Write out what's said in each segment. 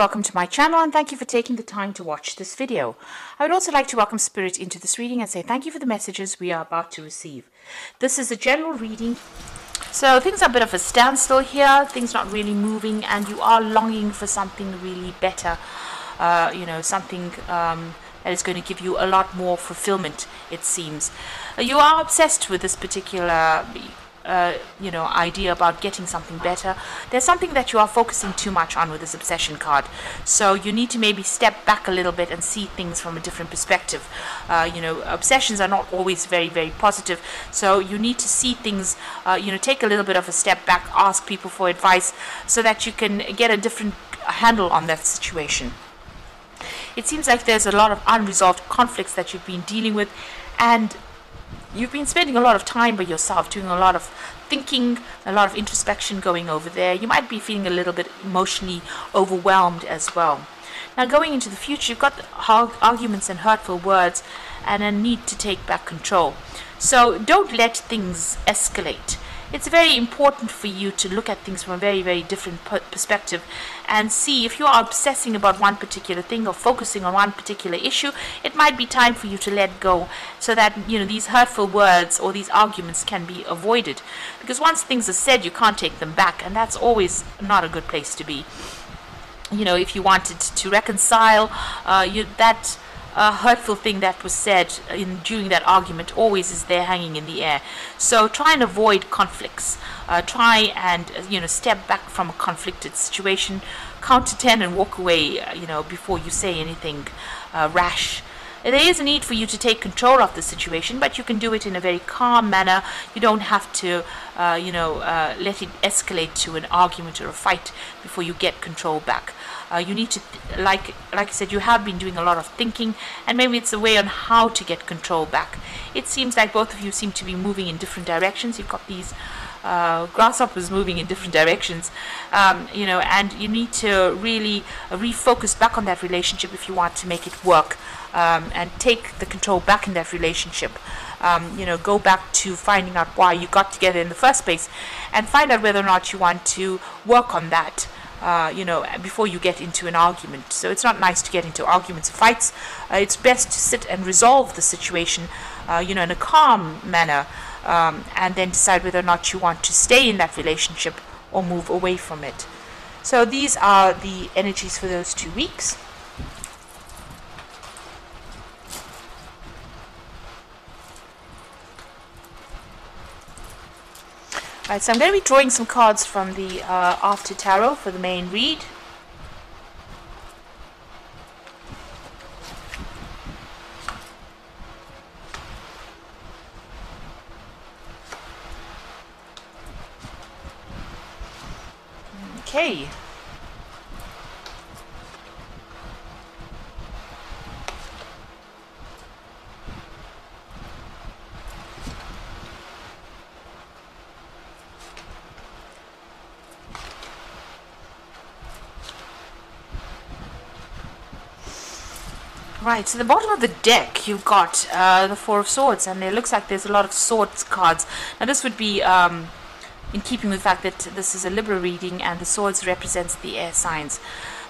welcome to my channel and thank you for taking the time to watch this video. I would also like to welcome Spirit into this reading and say thank you for the messages we are about to receive. This is a general reading, so things are a bit of a standstill here, things not really moving and you are longing for something really better, uh, you know, something um, that is going to give you a lot more fulfillment, it seems. You are obsessed with this particular you know idea about getting something better there's something that you are focusing too much on with this obsession card. So you need to maybe step back a little bit and see things from a different perspective. Uh, you know obsessions are not always very very positive. So you need to see things uh, you know take a little bit of a step back ask people for advice so that you can get a different handle on that situation. It seems like there's a lot of unresolved conflicts that you've been dealing with and you've been spending a lot of time by yourself, doing a lot of thinking, a lot of introspection going over there. You might be feeling a little bit emotionally overwhelmed as well. Now, going into the future, you've got arguments and hurtful words and a need to take back control. So, don't let things escalate it's very important for you to look at things from a very, very different perspective and see if you are obsessing about one particular thing or focusing on one particular issue, it might be time for you to let go so that, you know, these hurtful words or these arguments can be avoided. Because once things are said, you can't take them back, and that's always not a good place to be. You know, if you wanted to reconcile, uh, you, that a hurtful thing that was said in during that argument always is there hanging in the air. So try and avoid conflicts. Uh, try and you know step back from a conflicted situation, count to ten and walk away. Uh, you know before you say anything uh, rash. There is a need for you to take control of the situation, but you can do it in a very calm manner. You don't have to, uh, you know, uh, let it escalate to an argument or a fight before you get control back. Uh, you need to, like, like I said, you have been doing a lot of thinking, and maybe it's a way on how to get control back. It seems like both of you seem to be moving in different directions. You've got these uh, grasshoppers moving in different directions, um, you know, and you need to really refocus back on that relationship if you want to make it work um, and take the control back in that relationship. Um, you know, go back to finding out why you got together in the first place and find out whether or not you want to work on that. Uh, you know, before you get into an argument. So it's not nice to get into arguments, or fights. Uh, it's best to sit and resolve the situation, uh, you know, in a calm manner, um, and then decide whether or not you want to stay in that relationship or move away from it. So these are the energies for those two weeks. Alright, so I'm going to be drawing some cards from the uh, After Tarot for the main read. Okay. Right, so the bottom of the deck, you've got uh, the Four of Swords, and it looks like there's a lot of Swords cards. Now, this would be um, in keeping with the fact that this is a Libra reading, and the Swords represents the air signs.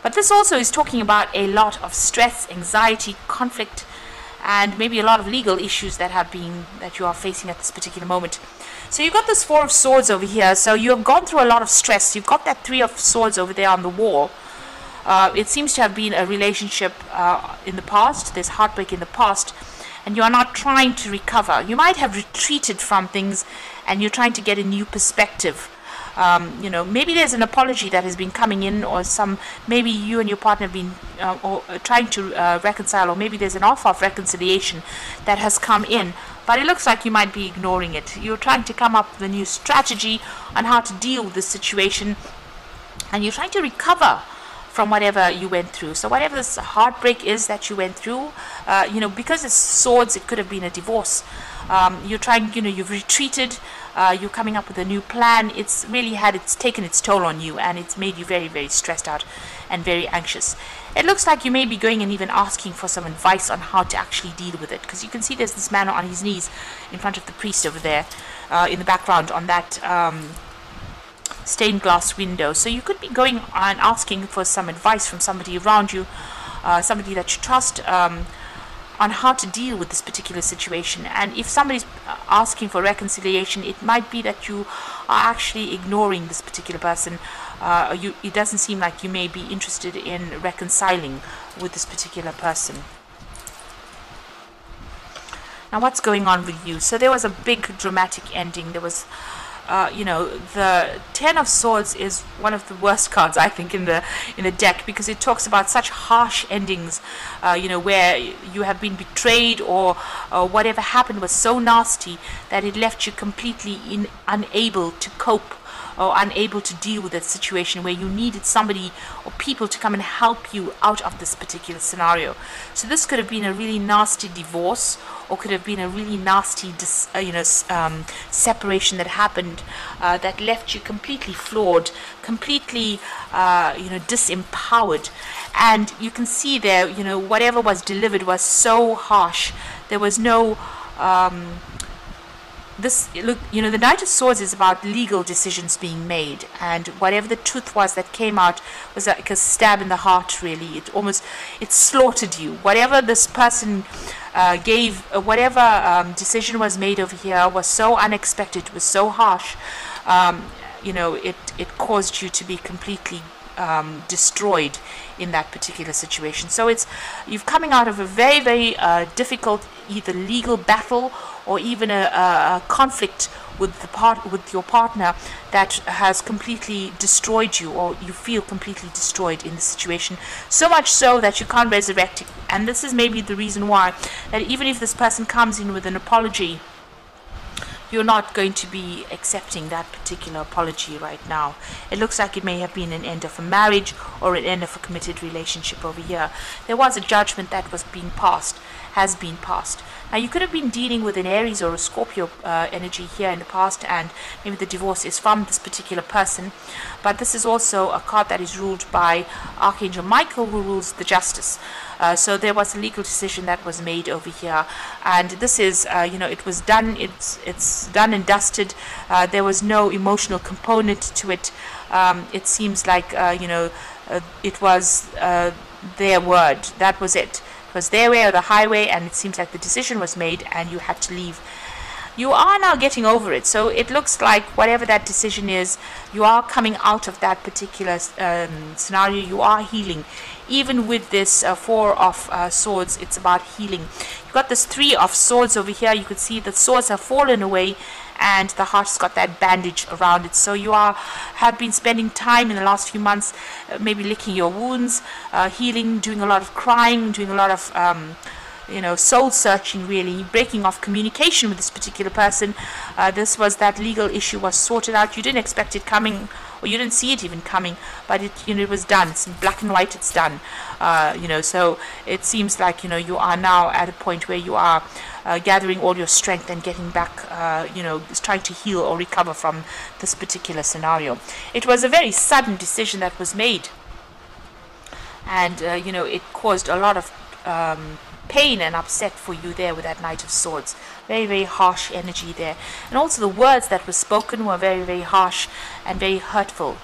But this also is talking about a lot of stress, anxiety, conflict, and maybe a lot of legal issues that have been that you are facing at this particular moment. So you've got this Four of Swords over here. So you have gone through a lot of stress. You've got that Three of Swords over there on the wall. Uh, it seems to have been a relationship uh, in the past, there's heartbreak in the past, and you are not trying to recover. You might have retreated from things and you're trying to get a new perspective. Um, you know, maybe there's an apology that has been coming in, or some, maybe you and your partner have been uh, or, uh, trying to uh, reconcile, or maybe there's an offer of reconciliation that has come in, but it looks like you might be ignoring it. You're trying to come up with a new strategy on how to deal with this situation, and you're trying to recover from whatever you went through. So whatever this heartbreak is that you went through, uh, you know, because it's swords, it could have been a divorce. Um, you're trying, you know, you've retreated. Uh, you're coming up with a new plan. It's really had it's taken its toll on you, and it's made you very, very stressed out and very anxious. It looks like you may be going and even asking for some advice on how to actually deal with it, because you can see there's this man on his knees in front of the priest over there, uh, in the background on that. Um, stained glass window. So you could be going and asking for some advice from somebody around you, uh, somebody that you trust. Um, on how to deal with this particular situation. And if somebody's asking for reconciliation, it might be that you are actually ignoring this particular person. Uh, you, it doesn't seem like you may be interested in reconciling with this particular person. Now, what's going on with you? So there was a big dramatic ending. There was uh, you know, the Ten of Swords is one of the worst cards I think in the in the deck because it talks about such harsh endings. Uh, you know, where you have been betrayed or, or whatever happened was so nasty that it left you completely in, unable to cope or unable to deal with that situation where you needed somebody or people to come and help you out of this particular scenario. So this could have been a really nasty divorce or could have been a really nasty, dis, uh, you know, um, separation that happened uh, that left you completely flawed, completely, uh, you know, disempowered. And you can see there, you know, whatever was delivered was so harsh. There was no um, this look you know the knight of swords is about legal decisions being made and whatever the truth was that came out was like a stab in the heart really. It almost it slaughtered you. Whatever this person uh, gave uh, whatever um, decision was made over here was so unexpected was so harsh um, you know it it caused you to be completely um, destroyed in that particular situation. So it's you've coming out of a very very uh, difficult either legal battle or even a, a, conflict with the part with your partner that has completely destroyed you or you feel completely destroyed in the situation so much so that you can't resurrect it and this is maybe the reason why that even if this person comes in with an apology you're not going to be accepting that particular apology right now. It looks like it may have been an end of a marriage or an end of a committed relationship over here. There was a judgment that was being passed, has been passed. Now, you could have been dealing with an Aries or a Scorpio uh, energy here in the past, and maybe the divorce is from this particular person. But this is also a card that is ruled by Archangel Michael, who rules the justice. Uh, so there was a legal decision that was made over here, and this is, uh, you know, it was done. It's it's done and dusted. Uh, there was no emotional component to it. Um, it seems like, uh, you know, uh, it was their word. That was it. It was their way or the highway, and it seems like the decision was made, and you had to leave. You are now getting over it, so it looks like whatever that decision is, you are coming out of that particular um, scenario. You are healing. Even with this uh, four of uh, swords, it's about healing. You've got this three of swords over here. You can see the swords have fallen away and the heart's got that bandage around it. So you are have been spending time in the last few months, uh, maybe licking your wounds, uh, healing, doing a lot of crying, doing a lot of um, you know, soul searching really, breaking off communication with this particular person. Uh, this was that legal issue was sorted out. You didn't expect it coming, or you didn't see it even coming, but it, you know, it was done. It's in black and white. It's done. Uh, you know, so it seems like you know you are now at a point where you are uh, gathering all your strength and getting back. Uh, you know, trying to heal or recover from this particular scenario. It was a very sudden decision that was made, and uh, you know, it caused a lot of. Um, pain and upset for you there with that Knight of Swords. Very, very harsh energy there. And also the words that were spoken were very, very harsh and very hurtful.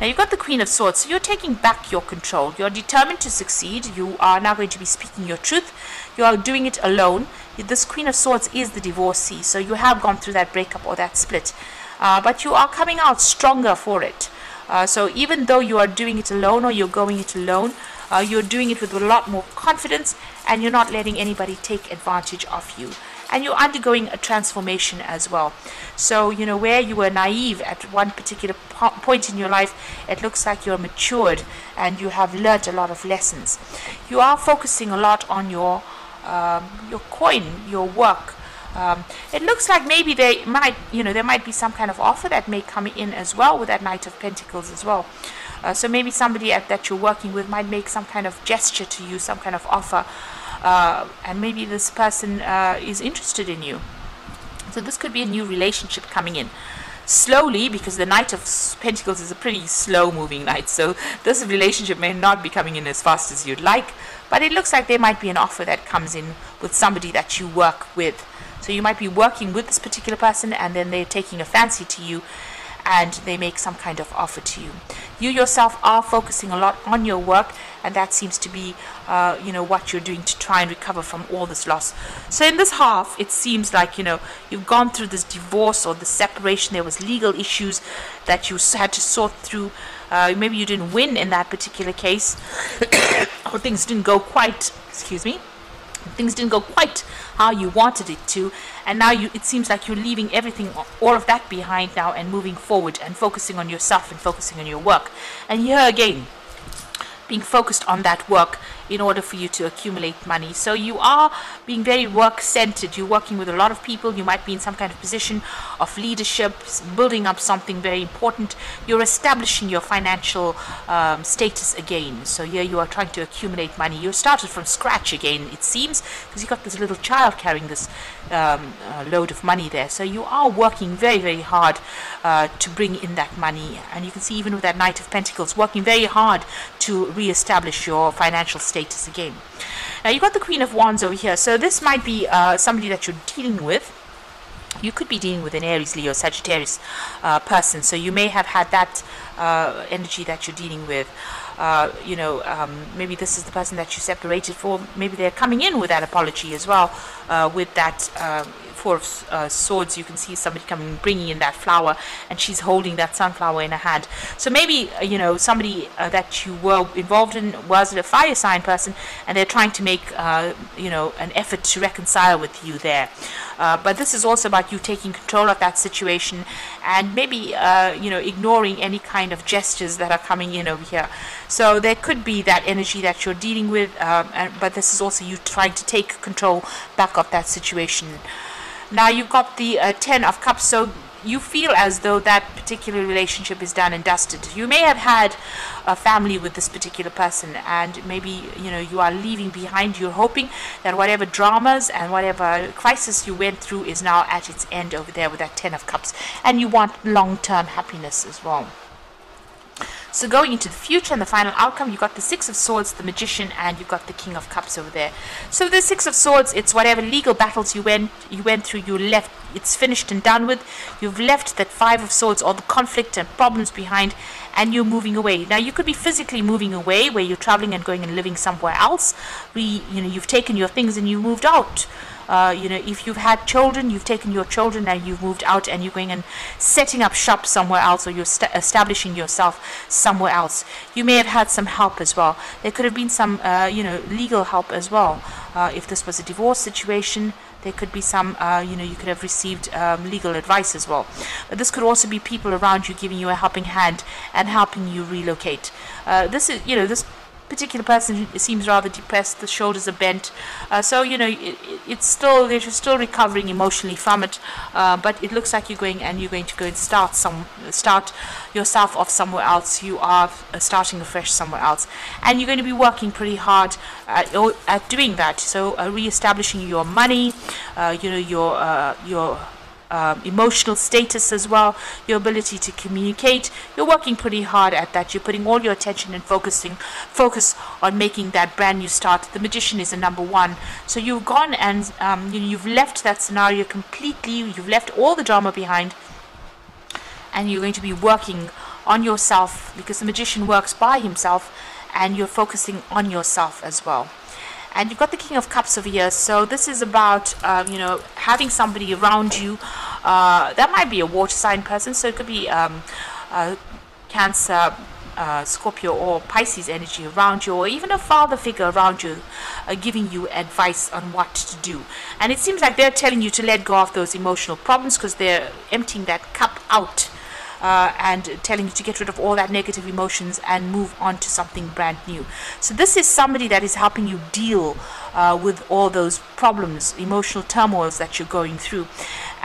Now you've got the Queen of Swords, so you're taking back your control. You're determined to succeed. You are now going to be speaking your truth. You are doing it alone. This Queen of Swords is the divorcee, so you have gone through that breakup or that split. Uh, but you are coming out stronger for it. Uh, so even though you are doing it alone or you're going it alone, uh, you're doing it with a lot more confidence and you're not letting anybody take advantage of you. And you're undergoing a transformation as well. So, you know, where you were naive at one particular po point in your life, it looks like you're matured and you have learned a lot of lessons. You are focusing a lot on your um, your coin, your work, um, it looks like maybe they might, you know, there might be some kind of offer that may come in as well with that Knight of Pentacles as well. Uh, so maybe somebody at, that you're working with might make some kind of gesture to you, some kind of offer, uh, and maybe this person uh, is interested in you. So this could be a new relationship coming in. Slowly, because the Knight of Pentacles is a pretty slow moving knight, so this relationship may not be coming in as fast as you'd like, but it looks like there might be an offer that comes in with somebody that you work with. So you might be working with this particular person and then they're taking a fancy to you and they make some kind of offer to you. You yourself are focusing a lot on your work, and that seems to be, uh, you know, what you're doing to try and recover from all this loss. So in this half, it seems like you know you've gone through this divorce or the separation. There was legal issues that you had to sort through. Uh, maybe you didn't win in that particular case, or things didn't go quite. Excuse me things didn't go quite how you wanted it to and now you it seems like you're leaving everything all of that behind now and moving forward and focusing on yourself and focusing on your work. And here again being focused on that work in order for you to accumulate money. So you are being very work centered. You're working with a lot of people. You might be in some kind of position of leadership, building up something very important. You're establishing your financial um, status again. So here you are trying to accumulate money. You started from scratch again, it seems, because you got this little child carrying this um, uh, load of money there. So you are working very, very hard uh, to bring in that money. And you can see even with that Knight of Pentacles, working very hard to re-establish your financial status status again. Now you've got the Queen of Wands over here. So this might be uh, somebody that you're dealing with. You could be dealing with an Aries, Leo, Sagittarius uh, person. So you may have had that uh, energy that you're dealing with. Uh, you know, um, maybe this is the person that you separated for. Maybe they're coming in with that apology as well, uh, with that um, four of uh, swords you can see somebody coming bringing in that flower and she's holding that sunflower in her hand. So maybe uh, you know somebody uh, that you were involved in was a fire sign person and they're trying to make uh, you know an effort to reconcile with you there. Uh, but this is also about you taking control of that situation and maybe you know ignoring any kind of gestures that are coming in over here. So there could be that energy that you're dealing with um, and, but this is also you trying to take control back of that situation now you've got the uh, Ten of Cups, so you feel as though that particular relationship is done and dusted. You may have had a family with this particular person, and maybe you know you are leaving behind. You're hoping that whatever dramas and whatever crisis you went through is now at its end over there with that Ten of Cups, and you want long-term happiness as well. So going into the future and the final outcome, you've got the Six of Swords, the Magician, and you've got the King of Cups over there. So the Six of Swords, it's whatever legal battles you went you went through, you left, it's finished and done with. You've left that Five of Swords, all the conflict and problems behind, and you're moving away. Now you could be physically moving away, where you're traveling and going and living somewhere else. You know, you've taken your things and you moved out. Uh, you know, if you've had children, you've taken your children and you've moved out and you're going and setting up shop somewhere else or you're establishing yourself somewhere else. You may have had some help as well. There could have been some, uh, you know, legal help as well. Uh, if this was a divorce situation, there could be some, uh, you know, you could have received um, legal advice as well. But this could also be people around you giving you a helping hand and helping you relocate. Uh, this is, you know, this particular person seems rather depressed. The shoulders are bent, uh, so you know it, it's still they're still recovering emotionally from it. Uh, but it looks like you're going and you're going to go and start some start yourself off somewhere else. You are uh, starting afresh somewhere else, and you're going to be working pretty hard at, at doing that. So uh, re-establishing your money, uh, you know your uh, your um, emotional status as well, your ability to communicate. You're working pretty hard at that. You're putting all your attention and focusing focus on making that brand new start. The magician is a number one. So you've gone and um, you you've left that scenario completely. You've left all the drama behind, and you're going to be working on yourself because the magician works by himself, and you're focusing on yourself as well and you've got the king of cups over here. So this is about um, you know having somebody around you. Uh, that might be a water sign person. So it could be um, uh, cancer uh, Scorpio or Pisces energy around you, or even a father figure around you, uh, giving you advice on what to do. And it seems like they're telling you to let go of those emotional problems because they're emptying that cup out uh, and telling you to get rid of all that negative emotions and move on to something brand new. So this is somebody that is helping you deal uh, with all those problems, emotional turmoils that you're going through.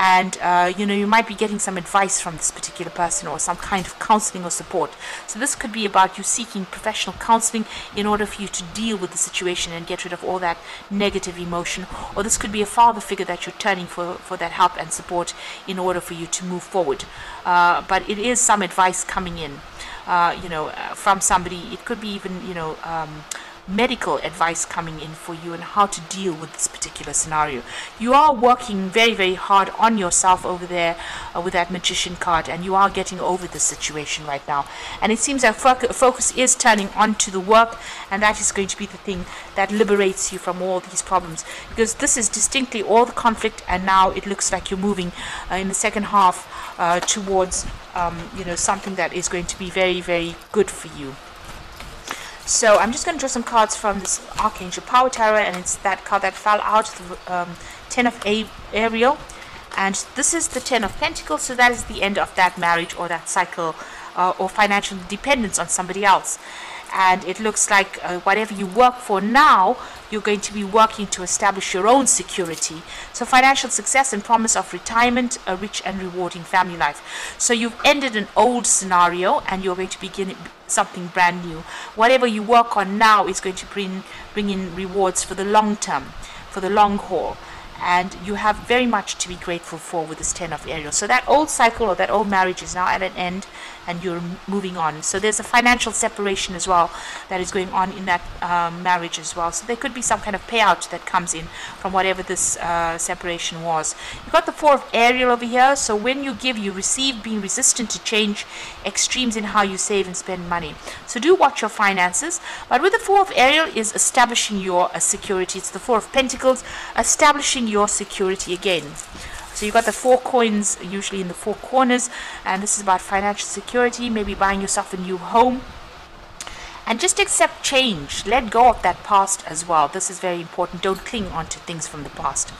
And, uh, you know, you might be getting some advice from this particular person or some kind of counseling or support. So this could be about you seeking professional counseling in order for you to deal with the situation and get rid of all that negative emotion. Or this could be a father figure that you're turning for, for that help and support in order for you to move forward. Uh, but it is some advice coming in, uh, you know, uh, from somebody. It could be even, you know, um, medical advice coming in for you and how to deal with this particular scenario. You are working very, very hard on yourself over there uh, with that magician card, and you are getting over the situation right now. And it seems that focus is turning onto the work, and that is going to be the thing that liberates you from all these problems. Because this is distinctly all the conflict, and now it looks like you're moving uh, in the second half uh, towards, um, you know, something that is going to be very, very good for you. So I'm just going to draw some cards from this Archangel Power Tarot, and it's that card that fell out, of the um, Ten of A Ariel. And this is the Ten of Pentacles, so that is the end of that marriage or that cycle uh, or financial dependence on somebody else and it looks like uh, whatever you work for now you're going to be working to establish your own security. So financial success and promise of retirement a rich and rewarding family life. So you've ended an old scenario and you're going to begin something brand new. Whatever you work on now is going to bring bring in rewards for the long term for the long haul and you have very much to be grateful for with this 10 of Ariel. So that old cycle or that old marriage is now at an end and you're moving on. So there's a financial separation as well that is going on in that um, marriage as well. So there could be some kind of payout that comes in from whatever this uh, separation was. You've got the Four of Ariel over here. So when you give, you receive, being resistant to change, extremes in how you save and spend money. So do watch your finances. But with the Four of Ariel is establishing your uh, security. It's the Four of Pentacles, establishing your security again. So you've got the four coins usually in the four corners, and this is about financial security, maybe buying yourself a new home. And just accept change. Let go of that past as well. This is very important. Don't cling on to things from the past.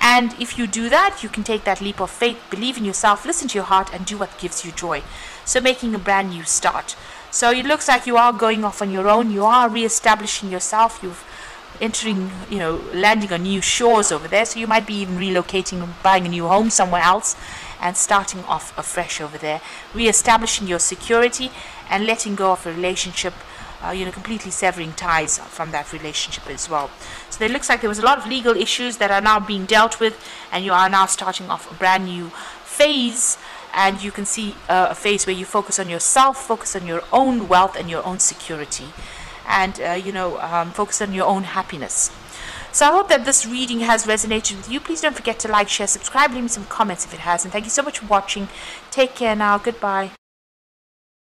And if you do that, you can take that leap of faith, believe in yourself, listen to your heart, and do what gives you joy. So making a brand new start. So it looks like you are going off on your own. You are re-establishing yourself. You've entering, you know, landing on new shores over there. So you might be even relocating, buying a new home somewhere else, and starting off afresh over there, re-establishing your security and letting go of a relationship. Uh, you know, completely severing ties from that relationship as well. So it looks like there was a lot of legal issues that are now being dealt with, and you are now starting off a brand new phase. And you can see uh, a phase where you focus on yourself, focus on your own wealth and your own security and uh, you know um, focus on your own happiness so I hope that this reading has resonated with you. Please don't forget to like, share, subscribe, leave me some comments if it has. And thank you so much for watching. Take care now. Goodbye.